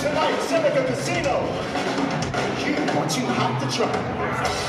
Tonight, Seneca Casino. You want you have to try.